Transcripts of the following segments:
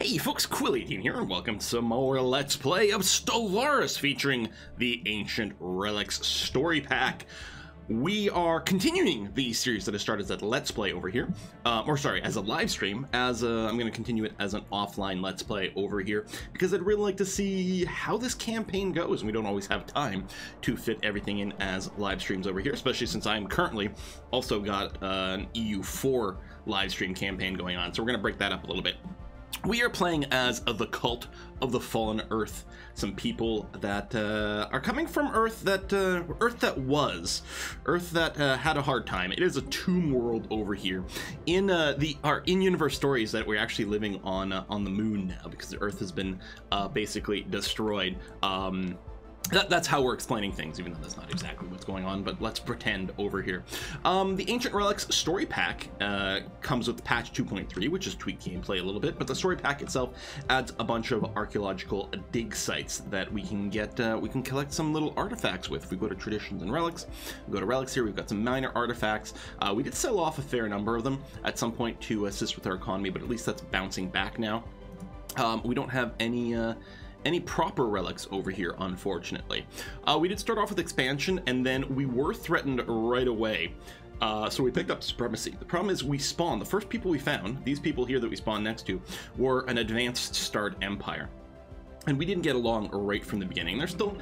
Hey folks, Quill18 here, and welcome to some more Let's Play of Stellaris featuring the Ancient Relics Story Pack. We are continuing the series that has started as a Let's Play over here, uh, or sorry, as a live stream, as I'm going to continue it as an offline Let's Play over here, because I'd really like to see how this campaign goes, and we don't always have time to fit everything in as live streams over here, especially since I'm currently also got uh, an EU4 live stream campaign going on, so we're going to break that up a little bit. We are playing as of the cult of the fallen Earth, some people that uh, are coming from Earth that uh, Earth that was, Earth that uh, had a hard time. It is a tomb world over here. In uh, the our in-universe stories that we're actually living on uh, on the moon now because the Earth has been uh, basically destroyed. Um, that, that's how we're explaining things, even though that's not exactly what's going on, but let's pretend over here. Um, the Ancient Relics story pack uh, comes with patch 2.3, which is tweaked gameplay a little bit, but the story pack itself adds a bunch of archaeological dig sites that we can get, uh, we can collect some little artifacts with. If we go to Traditions and Relics, we go to Relics here, we've got some minor artifacts. Uh, we did sell off a fair number of them at some point to assist with our economy, but at least that's bouncing back now. Um, we don't have any uh, any proper relics over here, unfortunately. Uh, we did start off with expansion, and then we were threatened right away. Uh, so we picked up supremacy. The problem is we spawned, the first people we found, these people here that we spawned next to, were an advanced starred empire. And we didn't get along right from the beginning. They're still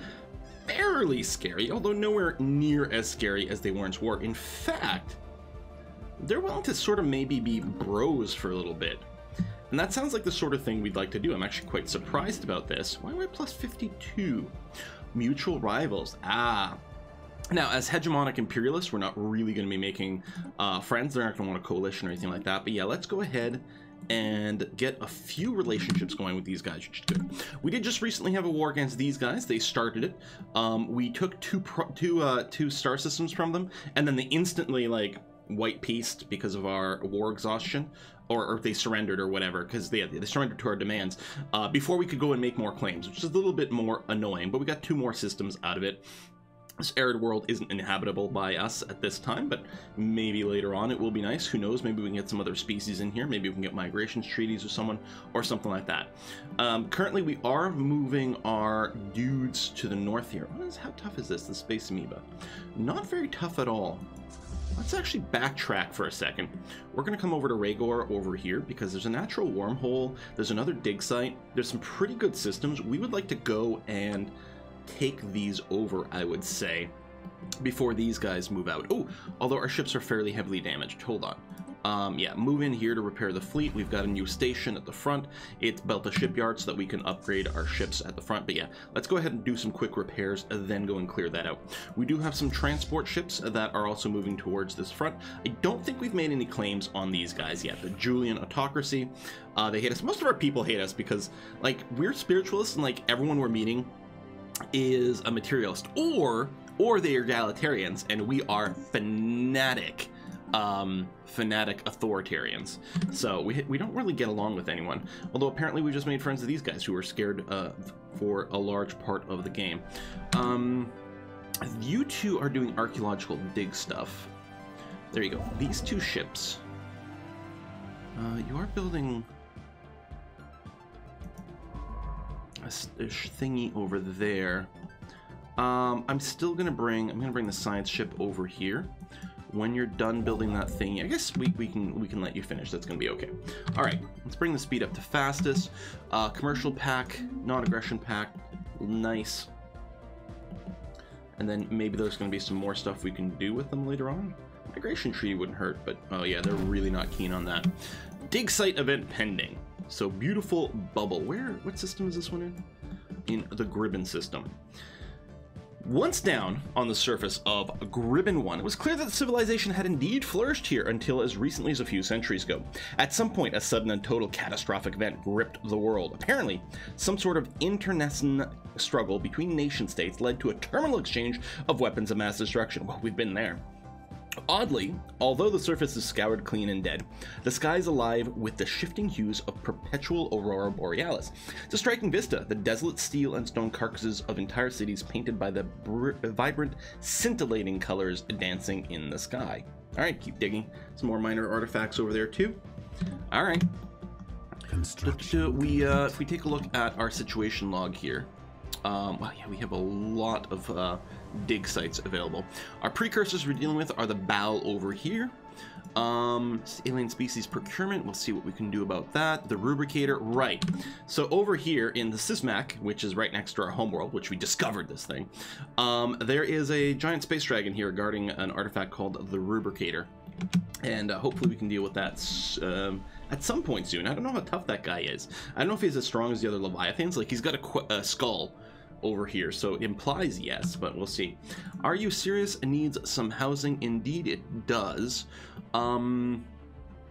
fairly scary, although nowhere near as scary as they once were. In fact, they're willing to sort of maybe be bros for a little bit. And that sounds like the sort of thing we'd like to do. I'm actually quite surprised about this. Why am I plus 52? Mutual rivals. Ah. Now, as hegemonic imperialists, we're not really going to be making uh, friends. They're not going to want a coalition or anything like that. But yeah, let's go ahead and get a few relationships going with these guys, which is good. We did just recently have a war against these guys. They started it. Um, we took two two uh, two star systems from them, and then they instantly like white pieced because of our war exhaustion or, or they surrendered or whatever because they, they surrendered to our demands uh, before we could go and make more claims which is a little bit more annoying but we got two more systems out of it this arid world isn't inhabitable by us at this time, but maybe later on it will be nice. Who knows? Maybe we can get some other species in here. Maybe we can get migrations treaties with someone or something like that. Um, currently, we are moving our dudes to the north here. How tough is this, the space amoeba? Not very tough at all. Let's actually backtrack for a second. We're going to come over to Rhaegor over here because there's a natural wormhole. There's another dig site. There's some pretty good systems. We would like to go and take these over, I would say, before these guys move out. Oh, although our ships are fairly heavily damaged. Hold on. Um, yeah, move in here to repair the fleet. We've got a new station at the front. It's built a shipyard so that we can upgrade our ships at the front. But yeah, let's go ahead and do some quick repairs then go and clear that out. We do have some transport ships that are also moving towards this front. I don't think we've made any claims on these guys yet. The Julian Autocracy, uh, they hate us. Most of our people hate us because, like, we're spiritualists and, like, everyone we're meeting is a materialist. Or, or they are egalitarians and we are fanatic um, fanatic authoritarians. So we, we don't really get along with anyone. Although apparently we just made friends with these guys who were scared uh, for a large part of the game. Um, you two are doing archaeological dig stuff. There you go. These two ships. Uh, you are building a, a thingy over there. Um, I'm still gonna bring. I'm gonna bring the science ship over here when you're done building that thing, I guess we, we can we can let you finish. That's gonna be okay. All right, let's bring the speed up to fastest. Uh, commercial pact, non-aggression pact, nice. And then maybe there's gonna be some more stuff we can do with them later on. Migration tree wouldn't hurt, but oh yeah, they're really not keen on that. Dig site event pending. So beautiful bubble. Where? What system is this one in? In the Gribben system. Once down on the surface of Gribben 1, it was clear that civilization had indeed flourished here until as recently as a few centuries ago. At some point, a sudden and total catastrophic event gripped the world. Apparently, some sort of internecine struggle between nation states led to a terminal exchange of weapons of mass destruction. Well, we've been there. Oddly, although the surface is scoured clean and dead, the sky is alive with the shifting hues of perpetual aurora borealis. It's a striking vista, the desolate steel and stone carcasses of entire cities painted by the vibrant, scintillating colors dancing in the sky. All right, keep digging. Some more minor artifacts over there too. All right. We, uh, if we take a look at our situation log here, um, well, yeah, we have a lot of uh, dig sites available. Our precursors we're dealing with are the Baol over here. Um, alien species procurement, we'll see what we can do about that. The rubricator, right. So over here in the Sysmac, which is right next to our homeworld, which we discovered this thing, um, there is a giant space dragon here guarding an artifact called the rubricator. And uh, hopefully we can deal with that um, at some point soon. I don't know how tough that guy is. I don't know if he's as strong as the other Leviathans. Like, he's got a, a skull over here, so it implies yes, but we'll see. Are you serious? Needs some housing. Indeed, it does. Um,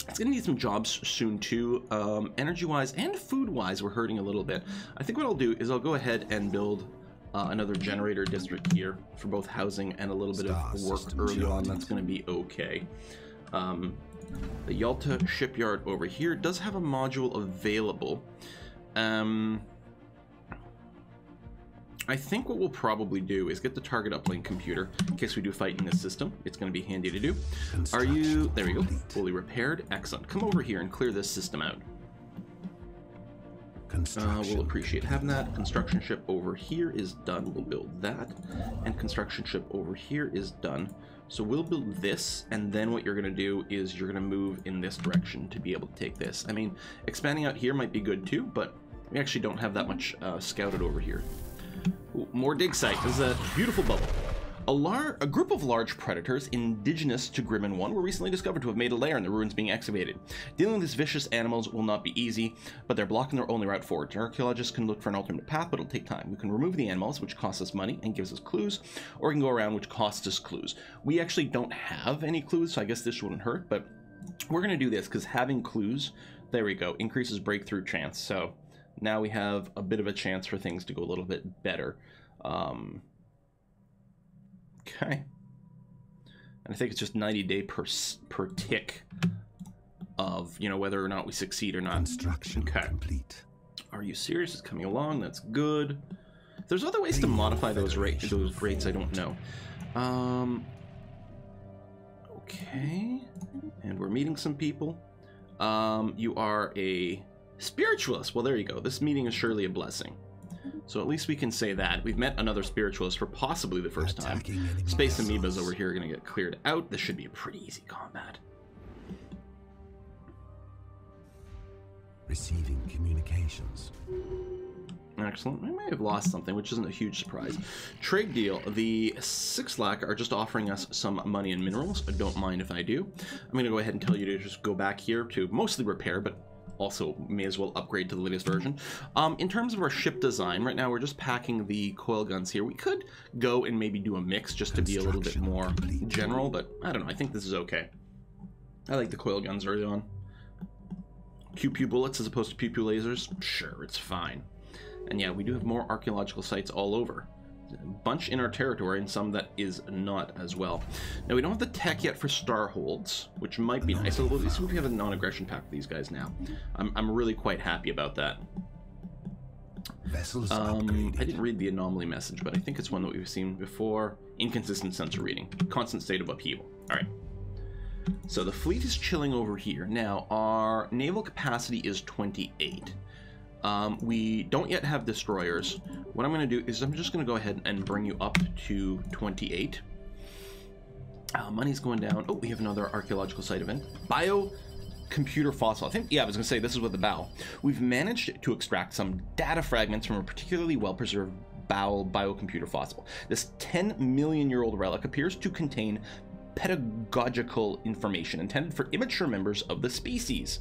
it's gonna need some jobs soon too. Um, energy-wise and food-wise, we're hurting a little bit. I think what I'll do is I'll go ahead and build uh, another generator district here for both housing and a little bit of work early on. That's gonna be okay. Um, the Yalta shipyard over here does have a module available. Um, I think what we'll probably do is get the target uplink computer in case we do fight in this system. It's going to be handy to do. Are you... There we go. Fully repaired. Excellent. Come over here and clear this system out. Uh, we'll appreciate having that. Construction ship over here is done. We'll build that. And construction ship over here is done. So we'll build this, and then what you're going to do is you're going to move in this direction to be able to take this. I mean, expanding out here might be good too, but we actually don't have that much uh, scouted over here. More dig site. This is a beautiful bubble. A, lar a, group of large predators indigenous to Grimmin 1 were recently discovered to have made a lair in the ruins being excavated. Dealing with these vicious animals will not be easy, but they're blocking their only route forward. Archaeologists can look for an alternate path, but it'll take time. We can remove the animals, which costs us money and gives us clues, or we can go around, which costs us clues. We actually don't have any clues, so I guess this wouldn't hurt, but we're going to do this because having clues, there we go, increases breakthrough chance. So now we have a bit of a chance for things to go a little bit better. Um, okay. And I think it's just 90 day per, per tick of, you know, whether or not we succeed or not. Construction okay. complete. Are you serious? It's coming along. That's good. There's other ways to modify those rates. Those rates I don't know. Um. Okay. And we're meeting some people. Um, you are a Spiritualist. Well, there you go. This meeting is surely a blessing. So at least we can say that. We've met another spiritualist for possibly the first time. Space amoebas over here are going to get cleared out. This should be a pretty easy combat. Receiving communications. Excellent. We may have lost something, which isn't a huge surprise. Trade deal. The Sixlack are just offering us some money and minerals. I don't mind if I do. I'm going to go ahead and tell you to just go back here to mostly repair, but also may as well upgrade to the latest version. Um, in terms of our ship design, right now we're just packing the coil guns here. We could go and maybe do a mix just to be a little bit more general, but I don't know. I think this is okay. I like the coil guns early on. Pew pew bullets as opposed to pew pew lasers? Sure, it's fine. And yeah, we do have more archaeological sites all over bunch in our territory and some that is not as well. Now, we don't have the tech yet for Starholds, which might be nice. So least we have a non-aggression pact for these guys now. I'm, I'm really quite happy about that. Vessels um, I didn't read the anomaly message, but I think it's one that we've seen before. Inconsistent sensor reading. Constant state of upheaval. All right. So the fleet is chilling over here. Now, our naval capacity is 28. Um, we don't yet have destroyers. What I'm going to do is I'm just going to go ahead and bring you up to 28. Uh, money's going down. Oh, we have another archaeological site event. Bio computer fossil. I think, yeah, I was going to say this is with the Baol. We've managed to extract some data fragments from a particularly well-preserved Baol biocomputer fossil. This 10 million year old relic appears to contain pedagogical information intended for immature members of the species.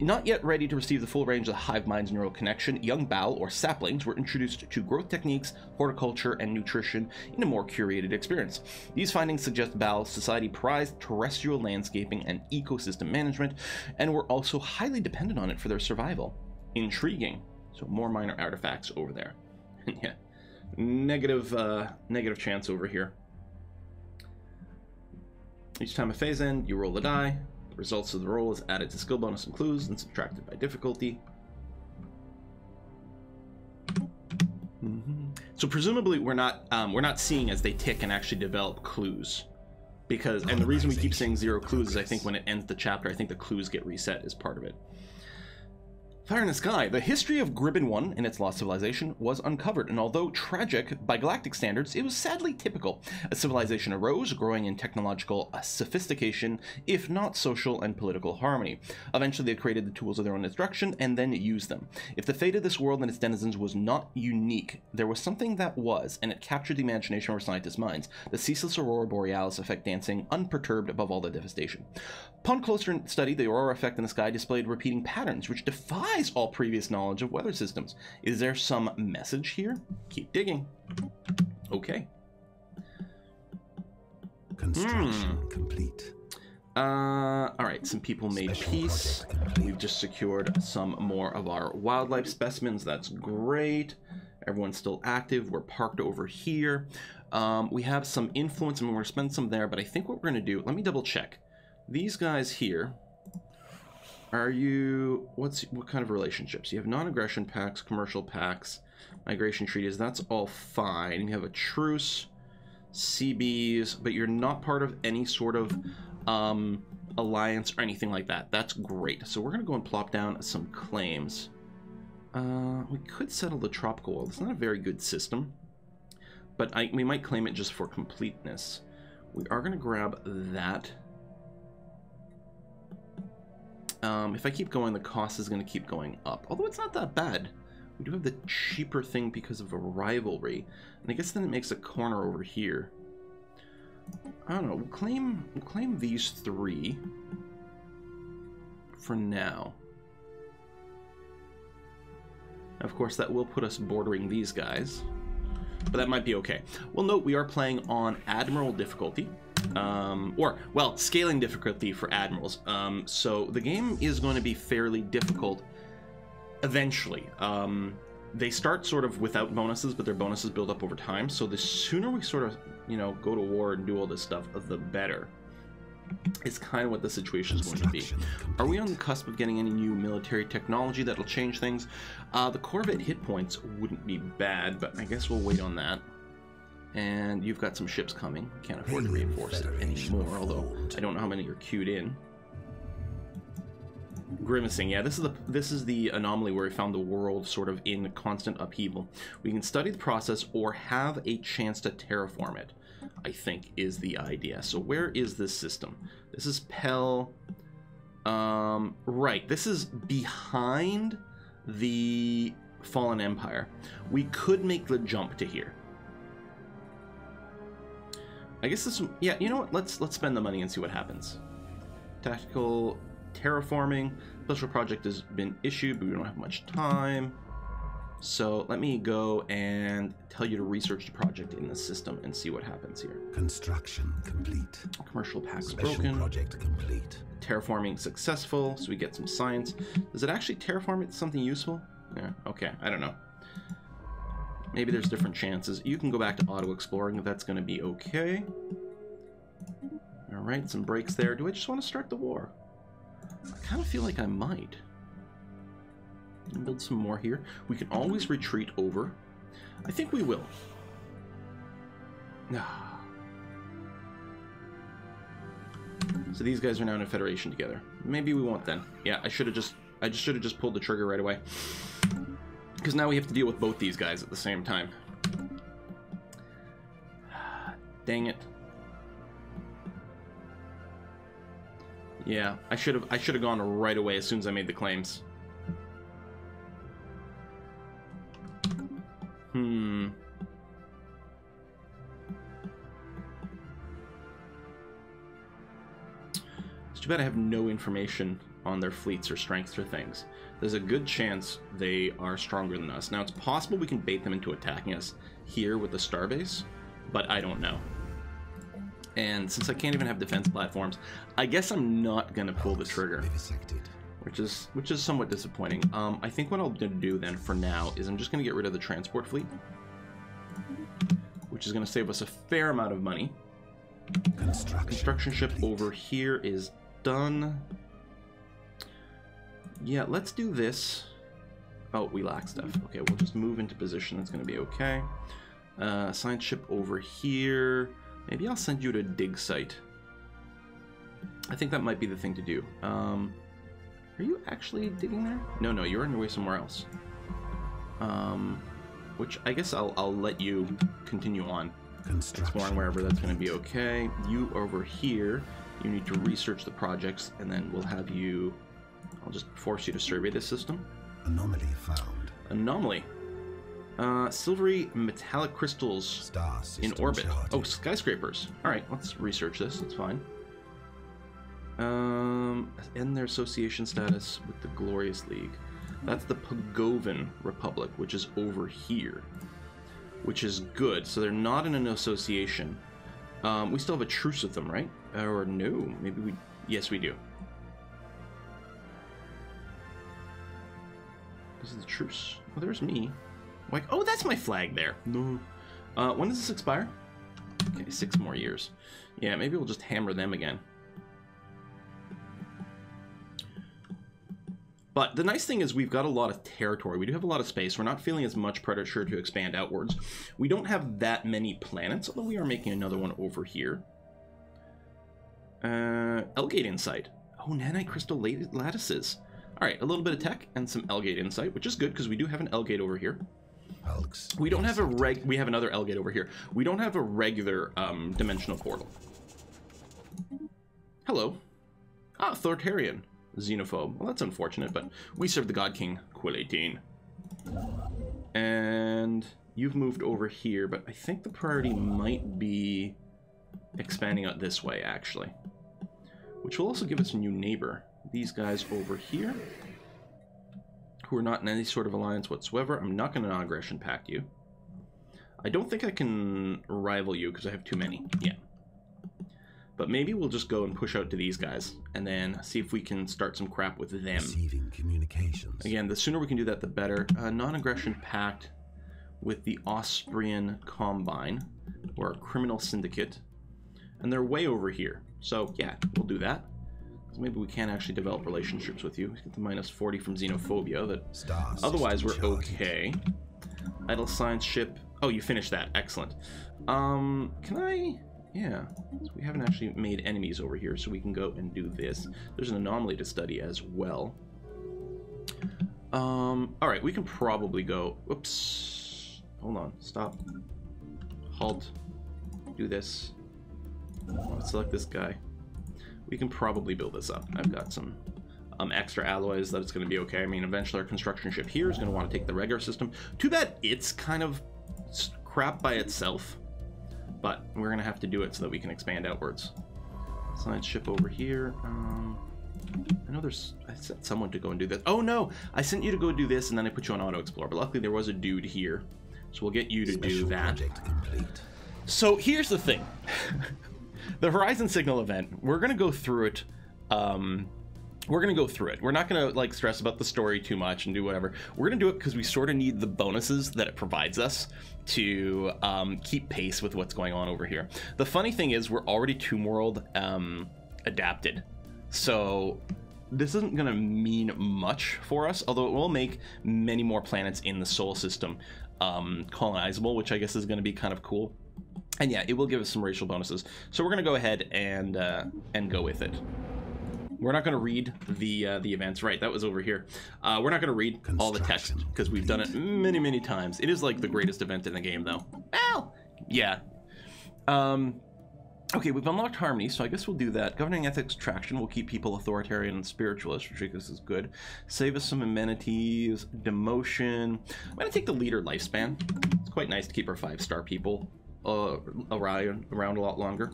Not yet ready to receive the full range of the hive mind's neural connection, young Baol or saplings were introduced to growth techniques, horticulture, and nutrition in a more curated experience. These findings suggest Baol society prized terrestrial landscaping and ecosystem management, and were also highly dependent on it for their survival. Intriguing. So more minor artifacts over there. yeah. Negative, uh, negative chance over here. Each time a phase end, you roll a die. The results of the roll is added to skill bonus and clues and subtracted by difficulty. Mm -hmm. So presumably we're not um, we're not seeing as they tick and actually develop clues, because and the reason we keep saying zero clues is I think when it ends the chapter I think the clues get reset as part of it. Fire in the Sky. The history of Gribbon 1 and its lost civilization was uncovered, and although tragic by galactic standards, it was sadly typical. A civilization arose, growing in technological uh, sophistication, if not social and political harmony. Eventually, they created the tools of their own destruction and then used them. If the fate of this world and its denizens was not unique, there was something that was, and it captured the imagination of our scientists' minds. The ceaseless aurora borealis effect dancing, unperturbed above all the devastation. Upon closer study, the aurora effect in the sky displayed repeating patterns, which defy all previous knowledge of weather systems. Is there some message here? Keep digging. Okay. Construction hmm. complete. Uh, all right, some people made Special peace. We've just secured some more of our wildlife specimens. That's great. Everyone's still active. We're parked over here. Um, we have some influence, and we're going to spend some there, but I think what we're going to do, let me double check. These guys here, are you what's what kind of relationships? You have non-aggression pacts, commercial pacts, migration treaties. That's all fine. You have a truce, CBs, but you're not part of any sort of um, alliance or anything like that. That's great. So we're gonna go and plop down some claims. Uh, we could settle the tropical world. It's not a very good system, but I, we might claim it just for completeness. We are gonna grab that um, if I keep going, the cost is going to keep going up. Although it's not that bad. We do have the cheaper thing because of a rivalry. And I guess then it makes a corner over here. I don't know. We'll claim, we'll claim these three for now. Of course, that will put us bordering these guys. But that might be okay. Well, note we are playing on Admiral difficulty um, or well, scaling difficulty for admirals. Um, so the game is going to be fairly difficult eventually. Um, they start sort of without bonuses, but their bonuses build up over time. So the sooner we sort of, you know, go to war and do all this stuff, the better. It's kind of what the situation is going to be. Are we on the cusp of getting any new military technology that'll change things? Uh, the Corvette hit points wouldn't be bad, but I guess we'll wait on that. And you've got some ships coming. Can't afford to reinforce it anymore, although I don't know how many are queued in. Grimacing, yeah, this is the this is the anomaly where we found the world sort of in constant upheaval. We can study the process or have a chance to terraform it. I think is the idea. So where is this system? This is Pell. Um, right, this is behind the Fallen Empire. We could make the jump to here. I guess this, yeah, you know what? Let's let's spend the money and see what happens. Tactical terraforming. Special project has been issued, but we don't have much time. So let me go and tell you to research the project in the system and see what happens here. Construction complete. Commercial pact Special broken. project complete. Terraforming successful, so we get some science. Does it actually terraform it something useful? Yeah, okay, I don't know. Maybe there's different chances. You can go back to auto-exploring if that's going to be okay. Alright, some breaks there. Do I just want to start the war? I kind of feel like I might. Build some more here. We can always retreat over. I think we will. Ah. So these guys are now in a federation together. Maybe we won't then. Yeah, I should have just I just should have just pulled the trigger right away. Because now we have to deal with both these guys at the same time. Dang it. Yeah, I should have I should have gone right away as soon as I made the claims. Hmm. It's too bad I have no information on their fleets or strengths or things there's a good chance they are stronger than us. Now, it's possible we can bait them into attacking us here with the starbase, but I don't know. And since I can't even have defense platforms, I guess I'm not gonna pull the trigger, which is which is somewhat disappointing. Um, I think what I'll gonna do then for now is I'm just gonna get rid of the transport fleet, which is gonna save us a fair amount of money. Construction, Construction ship over here is done. Yeah, let's do this. Oh, we lack stuff. Okay, we'll just move into position. That's going to be okay. Uh, science ship over here. Maybe I'll send you to dig site. I think that might be the thing to do. Um, Are you actually digging there? No, no, you're on your way somewhere else. Um, which I guess I'll, I'll let you continue on exploring wherever that's going to be okay. You over here, you need to research the projects, and then we'll have you. I'll just force you to survey this system. Anomaly found. Anomaly. Uh, silvery metallic crystals Star in orbit. charted. Oh, skyscrapers. All right, let's research this. That's fine. Um, and their association status with the Glorious League. That's the Pagovan Republic, which is over here, which is good. So they're not in an association. Um, we still have a truce with them, right? Or no? Maybe we. Yes, we do. This is the truce. Oh, there's me. Like, oh, that's my flag there. No. Uh, when does this expire? Okay, six more years. Yeah, maybe we'll just hammer them again. But the nice thing is we've got a lot of territory. We do have a lot of space. We're not feeling as much pressure to expand outwards. We don't have that many planets, although we are making another one over here. Uh, L-Gate Insight. Oh, nanite crystal lattices. All right, a little bit of tech and some L-Gate Insight, which is good because we do have an L-Gate over here. Hulks. We don't have a reg. We have another L-Gate over here. We don't have a regular um, dimensional portal. Hello. Ah, authoritarian. Xenophobe. Well, that's unfortunate, but we serve the God King, Quill 18. And you've moved over here, but I think the priority might be expanding out this way, actually. Which will also give us a new neighbor. These guys over here, who are not in any sort of alliance whatsoever. I'm not going to non-aggression pact you. I don't think I can rival you because I have too many. Yeah. But maybe we'll just go and push out to these guys and then see if we can start some crap with them. Receiving communications. Again, the sooner we can do that, the better. Uh, non-aggression pact with the Austrian Combine, or a criminal syndicate, and they're way over here. So yeah, we'll do that. Maybe we can actually develop relationships with you. Get the minus 40 from xenophobia. That Star otherwise we're okay. Idle science ship. Oh, you finished that. Excellent. Um, can I? Yeah. So we haven't actually made enemies over here, so we can go and do this. There's an anomaly to study as well. Um, all right, we can probably go. Oops. Hold on. Stop. Halt. Do this. Select this guy. We can probably build this up. I've got some um, extra alloys that it's going to be okay. I mean, eventually our construction ship here is going to want to take the regular system. Too bad it's kind of crap by itself, but we're going to have to do it so that we can expand outwards. Science ship over here. Um, I know there's. I sent someone to go and do this. Oh no! I sent you to go do this, and then I put you on auto explore. But luckily there was a dude here, so we'll get you to do that. project complete. So here's the thing. the Horizon Signal event, we're going to go through it um we're going to go through it. We're not going to like stress about the story too much and do whatever. We're going to do it because we sort of need the bonuses that it provides us to um, keep pace with what's going on over here. The funny thing is, we're already Tomb World um, adapted, so this isn't going to mean much for us. Although it will make many more planets in the solar system um, colonizable, which I guess is going to be kind of cool. And yeah, it will give us some racial bonuses. So we're gonna go ahead and uh, and go with it. We're not gonna read the uh, the events. Right, that was over here. Uh, we're not gonna read all the text because we've done it many many times. It is like the greatest event in the game, though. Well, yeah. Um, okay, we've unlocked harmony, so I guess we'll do that. Governing ethics traction will keep people authoritarian and spiritualist, which I guess is good. Save us some amenities, demotion. I'm gonna take the leader lifespan. It's quite nice to keep our five star people uh, around around a lot longer.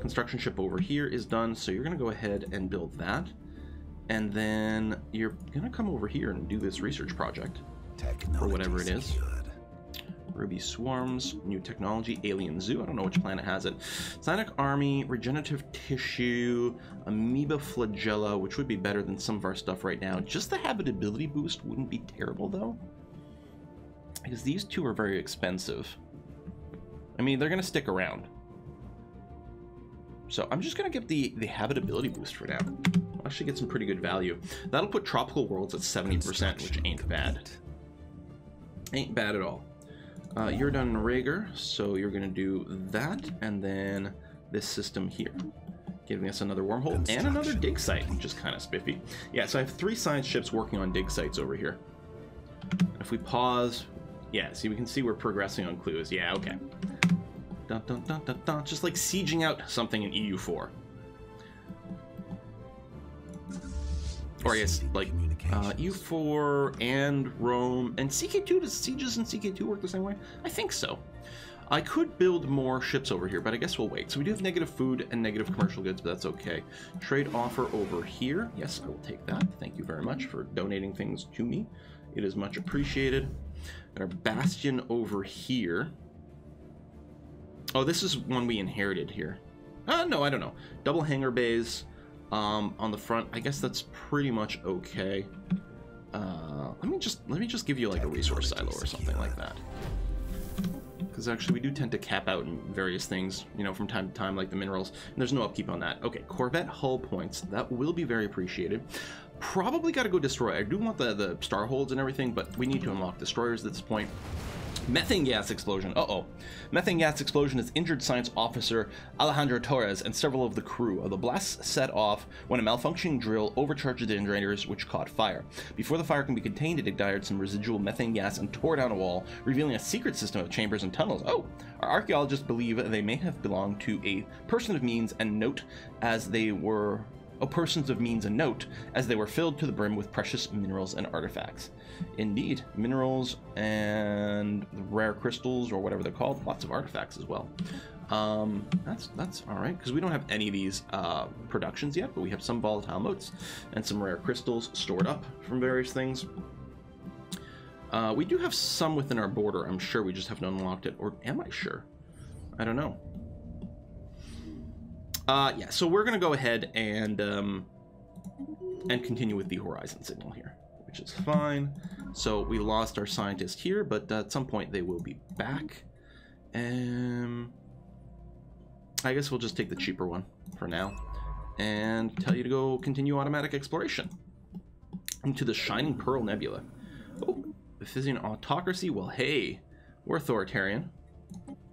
Construction ship over here is done, so you're gonna go ahead and build that, and then you're gonna come over here and do this research project. Technology whatever it is. secured. Ruby Swarms, new technology, Alien Zoo. I don't know which planet has it. Cyanic Army, regenerative tissue, amoeba flagella, which would be better than some of our stuff right now. Just the habitability boost wouldn't be terrible though, because these two are very expensive. I mean, they're gonna stick around. So I'm just gonna get the the habitability boost for now. I'll actually get some pretty good value. That'll put tropical worlds at 70%, which ain't bad. Ain't bad at all. Uh, you're done Rager, so you're gonna do that, and then this system here. giving us another wormhole and another dig site, which is kind of spiffy. Yeah, so I have three science ships working on dig sites over here. If we pause, yeah, see, we can see we're progressing on clues. Yeah, okay. Dun, dun, dun, dun, dun. Just like sieging out something in EU4. Or I guess, like, uh, EU4 and Rome, and CK2, does sieges in CK2 work the same way? I think so. I could build more ships over here, but I guess we'll wait. So we do have negative food and negative commercial goods, but that's okay. Trade offer over here. Yes, I will take that. Thank you very much for donating things to me. It is much appreciated. Our bastion over here. Oh, this is one we inherited here. Uh, no, I don't know. Double hangar bays um, on the front. I guess that's pretty much okay. Uh, let me just let me just give you like a resource silo or something like that because actually we do tend to cap out in various things, you know, from time to time, like the minerals, and there's no upkeep on that. Okay, Corvette hull points. That will be very appreciated. Probably got to go destroy. I do want the, the star holds and everything, but we need to unlock destroyers at this point. Methane gas explosion. Uh-oh. Methane gas explosion has injured science officer Alejandro Torres and several of the crew. Of the blast set off when a malfunctioning drill overcharged the generators, which caught fire. Before the fire can be contained, it ignited some residual methane gas and tore down a wall, revealing a secret system of chambers and tunnels. Oh! Our archaeologists believe they may have belonged to a person of means and note as they were oh, persons of means and note, as they were filled to the brim with precious minerals and artifacts. Indeed, minerals and rare crystals, or whatever they're called, lots of artifacts as well. Um, that's that's all right because we don't have any of these uh, productions yet, but we have some volatile motes and some rare crystals stored up from various things. Uh, we do have some within our border. I'm sure we just haven't unlocked it, or am I sure? I don't know. Uh, yeah, so we're gonna go ahead and um, and continue with the horizon signal here, which is fine. So we lost our scientist here, but at some point they will be back. Um, I guess we'll just take the cheaper one for now, and tell you to go continue automatic exploration into the Shining Pearl Nebula. Oh, Ephysian autocracy. Well, hey, we're authoritarian.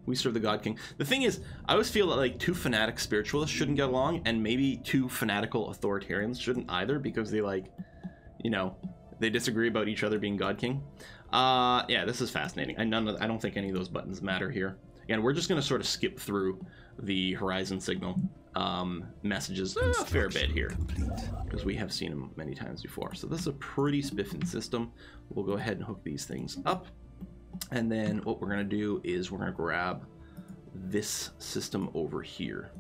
We serve the God King. The thing is, I always feel that like two fanatic spiritualists shouldn't get along, and maybe two fanatical authoritarians shouldn't either, because they like, you know, they disagree about each other being God King. Uh, yeah, this is fascinating. I none of, I don't think any of those buttons matter here. And we're just gonna sort of skip through the horizon signal um, messages a fair bit here because we have seen them many times before. So this is a pretty spiffing system. We'll go ahead and hook these things up. And then what we're going to do is we're going to grab this system over here.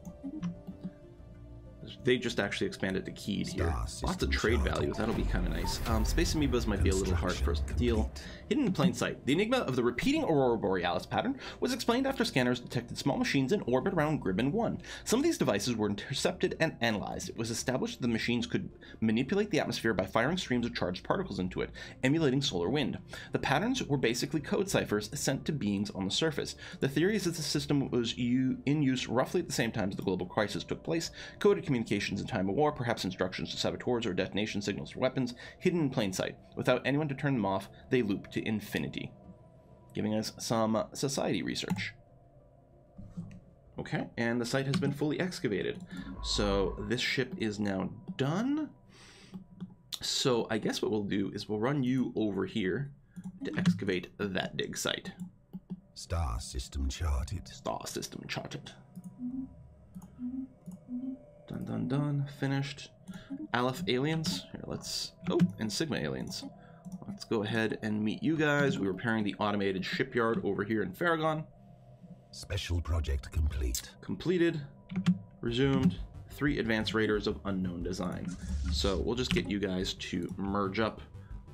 They just actually expanded to keyed here. Lots of trade values. That'll be kind of nice. Um, Space Amoebas might be a little hard for us to deal. Hidden in plain sight. The enigma of the repeating Aurora Borealis pattern was explained after scanners detected small machines in orbit around Gribbon 1. Some of these devices were intercepted and analyzed. It was established that the machines could manipulate the atmosphere by firing streams of charged particles into it, emulating solar wind. The patterns were basically code ciphers sent to beings on the surface. The theory is that the system was in use roughly at the same time as the global crisis took place, coded communications in time of war, perhaps instructions to saboteurs or detonation signals for weapons, hidden in plain sight. Without anyone to turn them off, they looped to infinity, giving us some society research. Okay, and the site has been fully excavated. So this ship is now done. So I guess what we'll do is we'll run you over here to excavate that dig site. Star system charted. Star system charted. Done, done, done. Finished. Aleph aliens. Here, let's... Oh, and Sigma aliens. Let's go ahead and meet you guys. We're repairing the automated shipyard over here in Farragon. Special project complete. Completed. Resumed. Three advanced raiders of unknown design. So we'll just get you guys to merge up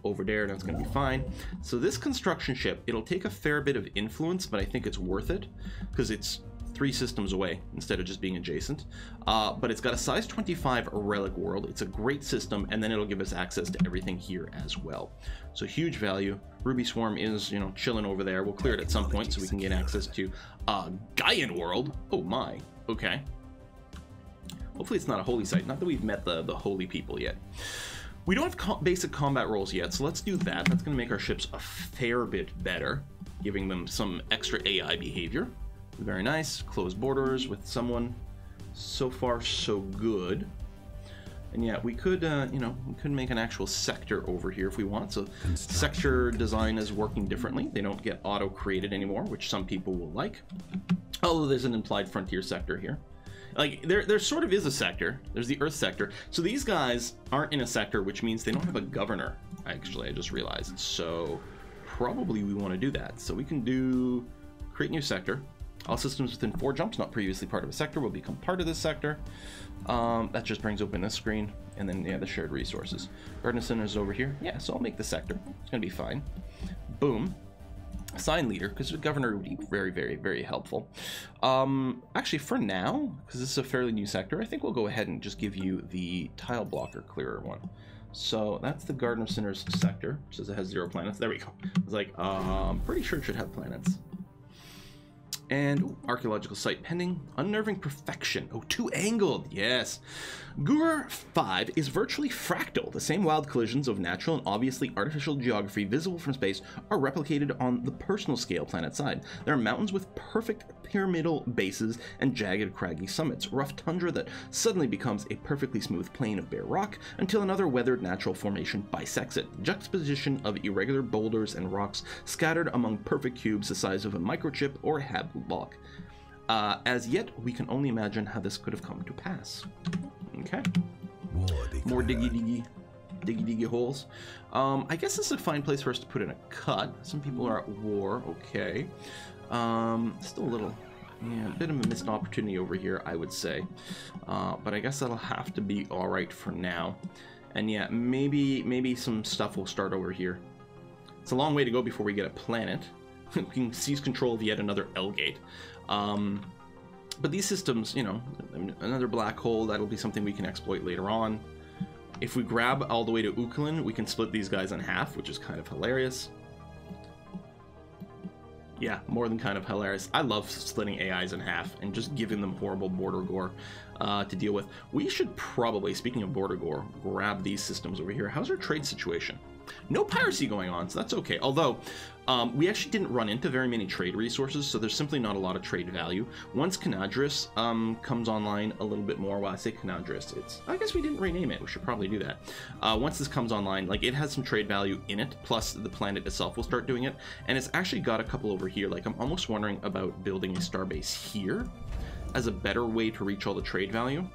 over there and that's going to be fine. So this construction ship, it'll take a fair bit of influence, but I think it's worth it because it's three systems away instead of just being adjacent. Uh, but it's got a size 25 relic world. It's a great system, and then it'll give us access to everything here as well. So huge value. Ruby Swarm is, you know, chilling over there. We'll clear it at some point so we can gain access to uh, Gaian world. Oh my. Okay. Hopefully it's not a holy site. Not that we've met the, the holy people yet. We don't have co basic combat rolls yet, so let's do that. That's going to make our ships a fair bit better, giving them some extra AI behavior. Very nice. Close borders with someone. So far, so good. And yeah, we could, uh, you know, we could make an actual sector over here if we want. So sector design is working differently. They don't get auto-created anymore, which some people will like. Although there's an implied frontier sector here. Like, there, there sort of is a sector. There's the Earth sector. So these guys aren't in a sector, which means they don't have a governor, actually, I just realized. So probably we want to do that. So we can do create new sector. All systems within four jumps not previously part of a sector will become part of this sector. Um, that just brings open this screen, and then yeah, the shared resources. Garden Center is over here. Yeah, so I'll make the sector. It's gonna be fine. Boom. Sign leader, because the governor would be very, very, very helpful. Um, actually, for now, because this is a fairly new sector, I think we'll go ahead and just give you the tile blocker clearer one. So that's the Garden of Sinners sector, says it has zero planets. There we go. I was like, I'm pretty sure it should have planets. And archaeological site pending. Unnerving perfection. Oh, two angled. Yes. Gur 5 is virtually fractal. The same wild collisions of natural and obviously artificial geography visible from space are replicated on the personal scale planet side. There are mountains with perfect pyramidal bases and jagged craggy summits, rough tundra that suddenly becomes a perfectly smooth plain of bare rock until another weathered natural formation bisects it. Juxtaposition of irregular boulders and rocks scattered among perfect cubes the size of a microchip or a block. Uh, as yet, we can only imagine how this could have come to pass. Okay. More diggy diggy diggy diggy holes. Um, I guess this is a fine place for us to put in a cut. Some people are at war. Okay. Um, still a little, yeah, a bit of a missed opportunity over here, I would say. Uh, but I guess that'll have to be all right for now. And yeah, maybe maybe some stuff will start over here. It's a long way to go before we get a planet. We can seize control of yet another L-gate. Um, but these systems, you know, another black hole, that'll be something we can exploit later on. If we grab all the way to Uklin, we can split these guys in half, which is kind of hilarious. Yeah, more than kind of hilarious. I love splitting AIs in half and just giving them horrible border gore uh, to deal with. We should probably, speaking of border gore, grab these systems over here. How's our trade situation? No piracy going on, so that's okay. Although, um, we actually didn't run into very many trade resources, so there's simply not a lot of trade value. Once Canadris um, comes online a little bit more, well, I say Canadris, it's, I guess we didn't rename it, we should probably do that. Uh, once this comes online, like, it has some trade value in it, plus the planet itself will start doing it, and it's actually got a couple over here, like, I'm almost wondering about building a starbase here as a better way to reach all the trade value.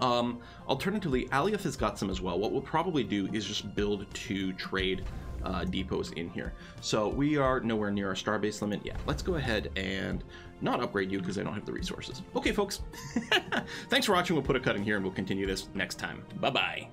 Um, alternatively, Alioth has got some as well. What we'll probably do is just build two trade uh, depots in here. So we are nowhere near our starbase limit yet. Let's go ahead and not upgrade you because I don't have the resources. Okay, folks. Thanks for watching. We'll put a cut in here and we'll continue this next time. Bye-bye.